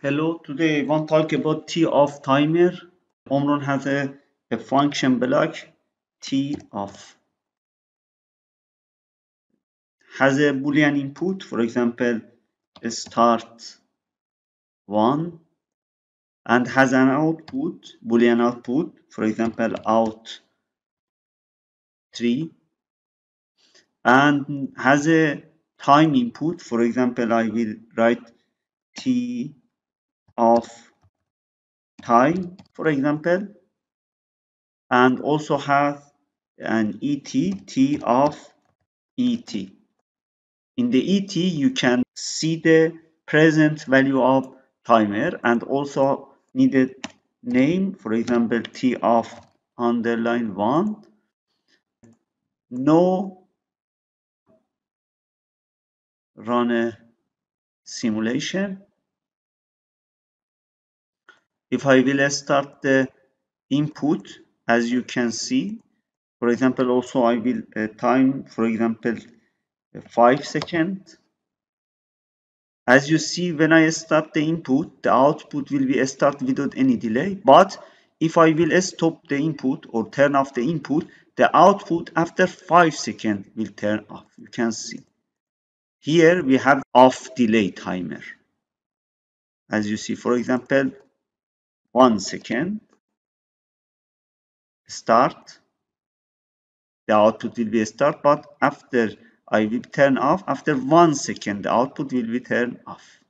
Hello, today I want to talk about TOF timer. Omron has a, a function block T off. Has a boolean input, for example, start 1 and has an output, boolean output, for example, out 3 and has a time input, for example, I will write T of time, for example, and also have an et, t of et. In the et, you can see the present value of timer and also needed name, for example, t of underline 1. No run a simulation if I will start the input as you can see for example also I will uh, time for example uh, 5 seconds as you see when I start the input the output will be start without any delay. But if I will stop the input or turn off the input the output after 5 seconds will turn off. You can see. Here we have off delay timer. As you see for example one second. Start. The output will be start but after I will turn off after one second the output will be turned off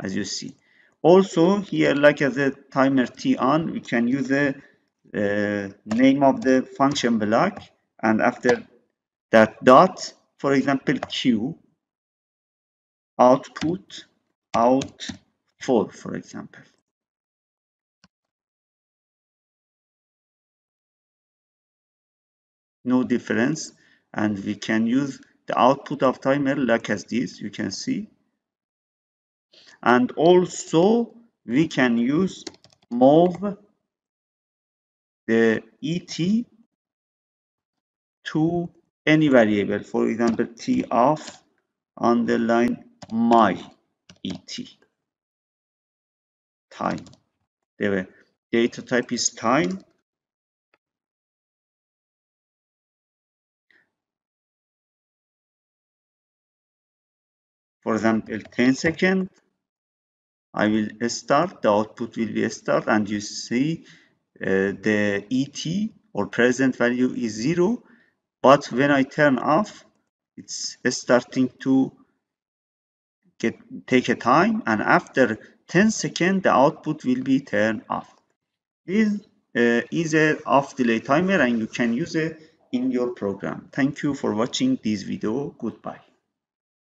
as you see. Also here like as a timer TON we can use the uh, name of the function block and after that dot for example q output out 4 for example no difference and we can use the output of timer like as this you can see. And also we can use move the et to any variable for example t of underline my et time. The data type is time for example 10 second I will start the output will be start and you see uh, the ET or present value is zero. But when I turn off it's starting to get take a time and after 10 seconds the output will be turned off. This uh, is a off delay timer and you can use it in your program. Thank you for watching this video. Goodbye